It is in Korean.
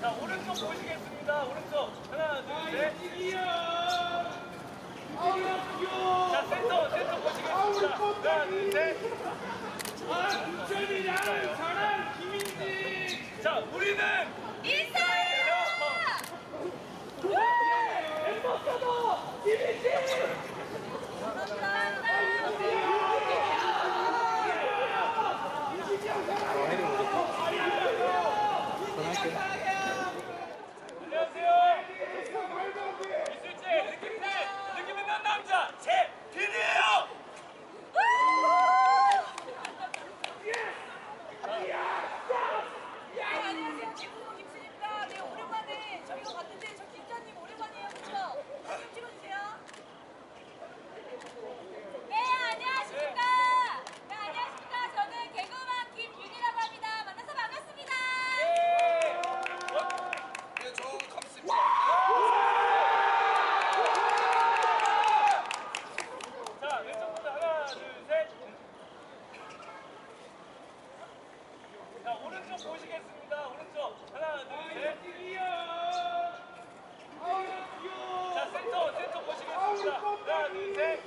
자, 오른쪽 보시겠습니다. 오른쪽. 하나, 둘, 셋. 자, 센터, 센터 보시겠습니다. 하나, 둘, 셋. 아, 김철이 나 둘, 셋.